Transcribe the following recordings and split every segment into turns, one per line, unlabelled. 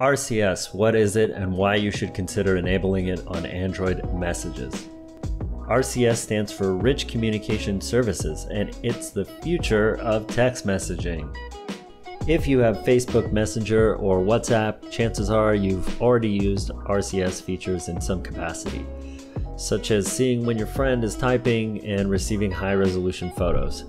RCS, what is it and why you should consider enabling it on Android messages? RCS stands for Rich Communication Services and it's the future of text messaging. If you have Facebook Messenger or WhatsApp, chances are you've already used RCS features in some capacity, such as seeing when your friend is typing and receiving high resolution photos.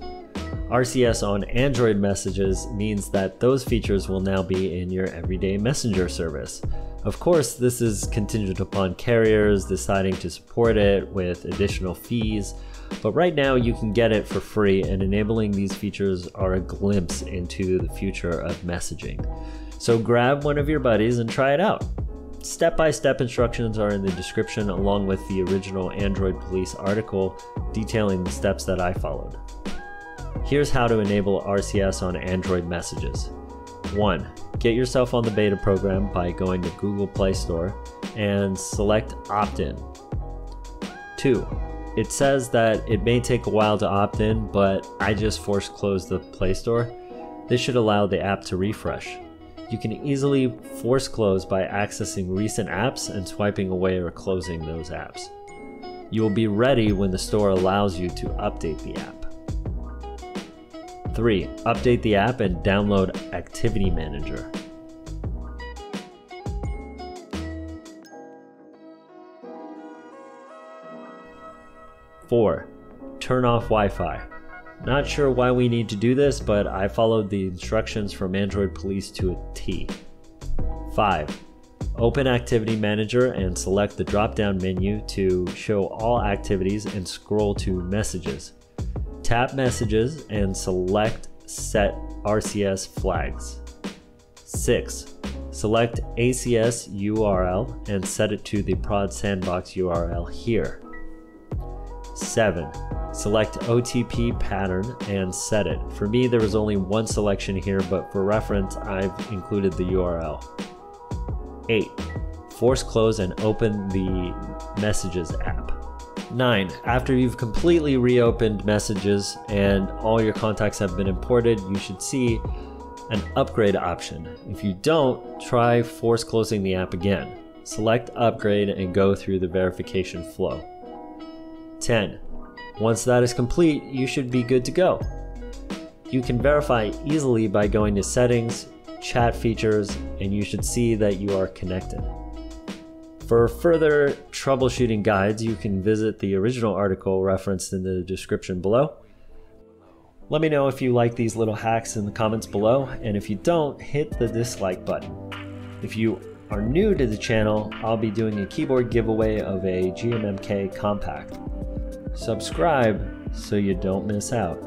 RCS on Android messages means that those features will now be in your everyday messenger service. Of course, this is contingent upon carriers deciding to support it with additional fees, but right now you can get it for free and enabling these features are a glimpse into the future of messaging. So grab one of your buddies and try it out. Step-by-step instructions are in the description along with the original Android Police article detailing the steps that I followed. Here's how to enable RCS on Android messages. 1. Get yourself on the beta program by going to Google Play Store and select Opt-in. 2. It says that it may take a while to opt in, but I just force closed the Play Store. This should allow the app to refresh. You can easily force close by accessing recent apps and swiping away or closing those apps. You will be ready when the store allows you to update the app. 3. Update the app and download Activity Manager. Four, turn off Wi-Fi. Not sure why we need to do this, but I followed the instructions from Android Police to a T. 5. Open Activity Manager and select the drop-down menu to show all activities and scroll to Messages. Tap Messages and select Set RCS Flags. 6. Select ACS URL and set it to the Prod Sandbox URL here. 7. Select OTP pattern and set it. For me, there was only one selection here, but for reference, I've included the URL. 8. Force close and open the Messages app. 9. After you've completely reopened messages and all your contacts have been imported, you should see an upgrade option. If you don't, try force closing the app again. Select upgrade and go through the verification flow. 10. Once that is complete, you should be good to go. You can verify easily by going to settings, chat features, and you should see that you are connected. For further troubleshooting guides, you can visit the original article referenced in the description below. Let me know if you like these little hacks in the comments below, and if you don't, hit the dislike button. If you are new to the channel, I'll be doing a keyboard giveaway of a GMMK Compact. Subscribe so you don't miss out.